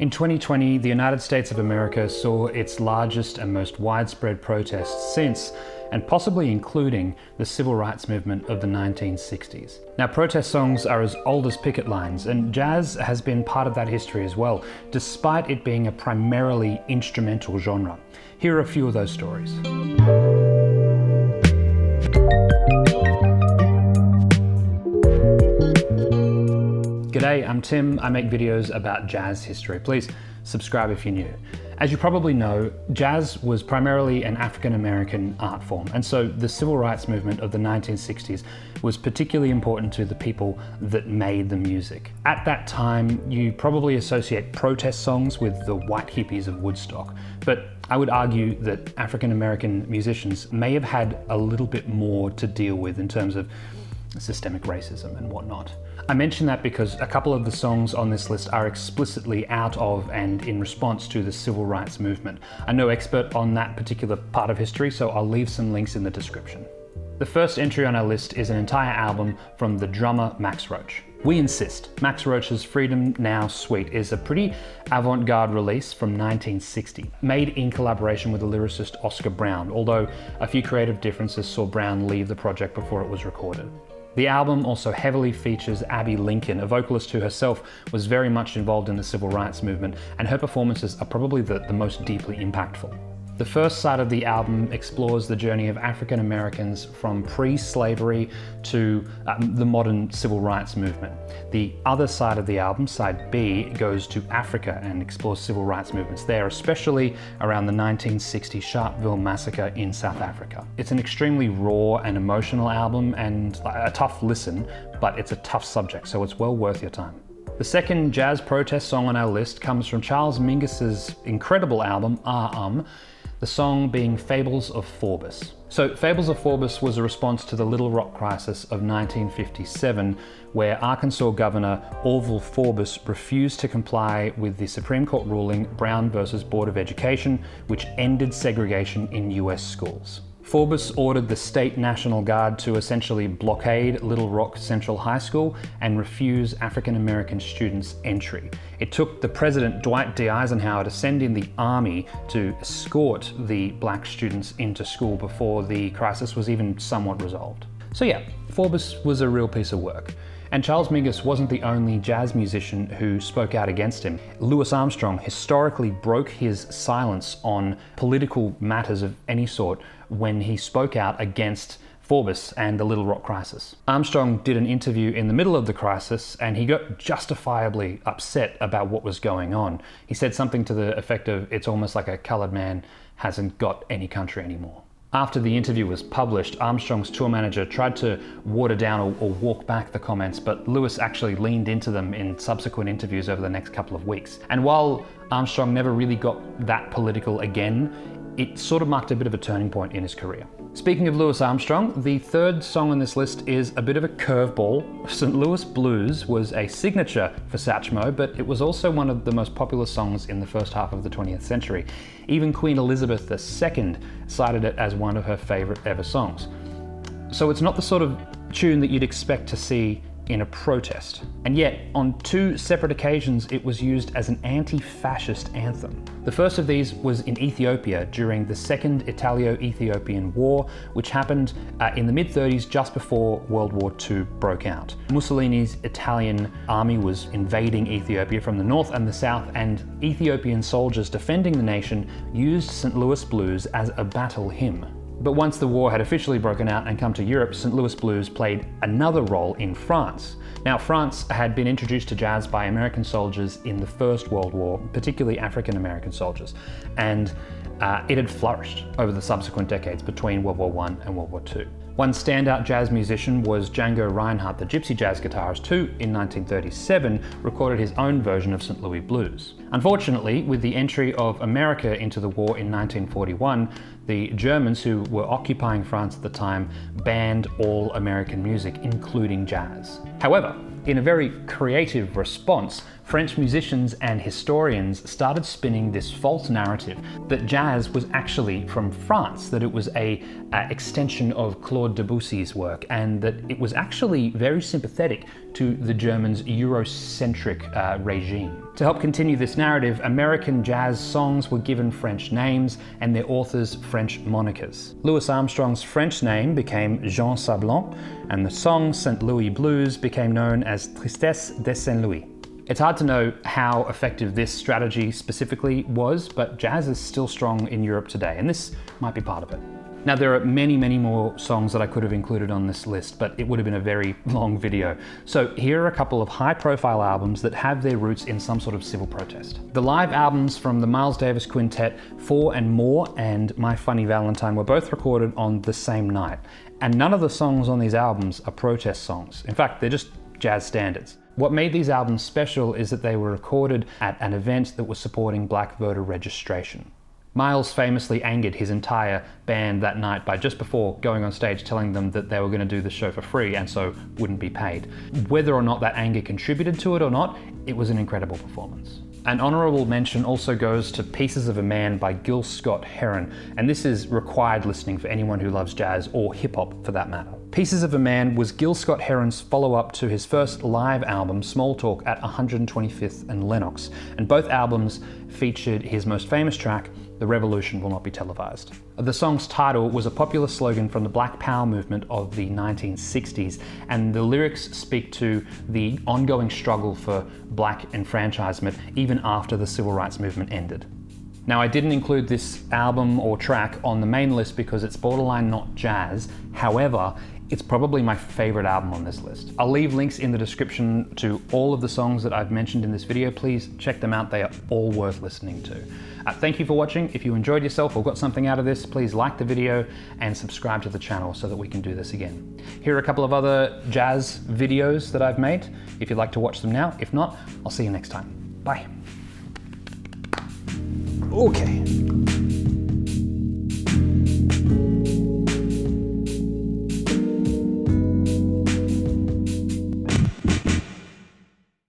In 2020, the United States of America saw its largest and most widespread protests since, and possibly including, the civil rights movement of the 1960s. Now, protest songs are as old as picket lines, and jazz has been part of that history as well, despite it being a primarily instrumental genre. Here are a few of those stories. G'day, I'm Tim. I make videos about jazz history. Please subscribe if you're new. As you probably know, jazz was primarily an African American art form, and so the civil rights movement of the 1960s was particularly important to the people that made the music. At that time, you probably associate protest songs with the white hippies of Woodstock, but I would argue that African American musicians may have had a little bit more to deal with in terms of systemic racism and whatnot. I mention that because a couple of the songs on this list are explicitly out of and in response to the civil rights movement. I'm no expert on that particular part of history, so I'll leave some links in the description. The first entry on our list is an entire album from the drummer Max Roach. We Insist, Max Roach's Freedom Now Suite is a pretty avant-garde release from 1960, made in collaboration with the lyricist Oscar Brown, although a few creative differences saw Brown leave the project before it was recorded. The album also heavily features Abbey Lincoln, a vocalist who herself was very much involved in the civil rights movement, and her performances are probably the, the most deeply impactful. The first side of the album explores the journey of African Americans from pre-slavery to um, the modern civil rights movement. The other side of the album, side B, goes to Africa and explores civil rights movements there, especially around the 1960 Sharpeville massacre in South Africa. It's an extremely raw and emotional album and a tough listen, but it's a tough subject, so it's well worth your time. The second jazz protest song on our list comes from Charles Mingus's incredible album, Ah Um, the song being Fables of Faubus. So Fables of Faubus was a response to the Little Rock crisis of 1957, where Arkansas Governor Orval Faubus refused to comply with the Supreme Court ruling Brown versus Board of Education, which ended segregation in US schools. Faubus ordered the state National Guard to essentially blockade Little Rock Central High School and refuse African American students entry. It took the president Dwight D. Eisenhower to send in the army to escort the black students into school before the crisis was even somewhat resolved. So yeah, Faubus was a real piece of work. And Charles Mingus wasn't the only jazz musician who spoke out against him. Louis Armstrong historically broke his silence on political matters of any sort when he spoke out against Faubus and the Little Rock crisis. Armstrong did an interview in the middle of the crisis and he got justifiably upset about what was going on. He said something to the effect of, it's almost like a coloured man hasn't got any country anymore. After the interview was published, Armstrong's tour manager tried to water down or, or, walk back the comments, but Louis actually leaned into them in subsequent interviews over the next couple of weeks. And while Armstrong never really got that political again, it sort of marked a bit of a turning point in his career. Speaking of Louis Armstrong, the third song on this list is a bit of a curveball. St. Louis Blues was a signature for Satchmo, but it was also one of the most popular songs in the first half of the 20th century. Even Queen Elizabeth II cited it as one of her favourite ever songs. So it's not the sort of tune that you'd expect to see in a protest. And yet, on two separate occasions, it was used as an anti-fascist anthem. The first of these was in Ethiopia during the Second Italo-Ethiopian War, which happened uh, in the mid-30s just before World War II broke out. Mussolini's Italian army was invading Ethiopia from the north and the south, and Ethiopian soldiers defending the nation used St. Louis Blues as a battle hymn. But once the war had officially broken out and come to Europe, St. Louis Blues played another role in France. Now, France had been introduced to jazz by American soldiers in the First World War, particularly African American soldiers, and uh, it had flourished over the subsequent decades between World War I and World War II. One standout jazz musician was Django Reinhardt, the gypsy jazz guitarist, who in 1937 recorded his own version of St. Louis Blues. Unfortunately, with the entry of America into the war in 1941, the Germans who were occupying France at the time banned all American music, including jazz. However, in a very creative response, French musicians and historians started spinning this false narrative that jazz was actually from France, that it was a, a extension of Claude Debussy's work, and that it was actually very sympathetic to the Germans' Eurocentric uh, regime. To help continue this narrative, American jazz songs were given French names and their authors French monikers. Louis Armstrong's French name became Jean Sablon, and the song St. Louis Blues became known as Tristesse de Saint Louis. It's hard to know how effective this strategy specifically was, but jazz is still strong in Europe today, and this might be part of it. Now, there are many, many more songs that I could have included on this list, but it would have been a very long video. So here are a couple of high profile albums that have their roots in some sort of civil protest. The live albums from the Miles Davis Quintet, Four and More and My Funny Valentine were both recorded on the same night. And none of the songs on these albums are protest songs. In fact, they're just jazz standards. What made these albums special is that they were recorded at an event that was supporting black voter registration. Miles famously angered his entire band that night by just before going on stage telling them that they were going to do the show for free and so wouldn't be paid. Whether or not that anger contributed to it or not, it was an incredible performance. An honourable mention also goes to Pieces of a Man by Gil Scott Heron, and this is required listening for anyone who loves jazz or hip hop for that matter. Pieces of a Man was Gil Scott Heron's follow up to his first live album, Small Talk, at 125th and Lenox, and both albums featured his most famous track, the revolution will not be televised. The song's title was a popular slogan from the Black Power movement of the 1960s, and the lyrics speak to the ongoing struggle for black enfranchisement even after the civil rights movement ended. Now, I didn't include this album or track on the main list because it's borderline not jazz. However, it's probably my favorite album on this list. I'll leave links in the description to all of the songs that I've mentioned in this video. Please check them out. They are all worth listening to. Uh, thank you for watching. If you enjoyed yourself or got something out of this, please like the video and subscribe to the channel so that we can do this again. Here are a couple of other jazz videos that I've made if you'd like to watch them now. If not, I'll see you next time. Bye. Okay.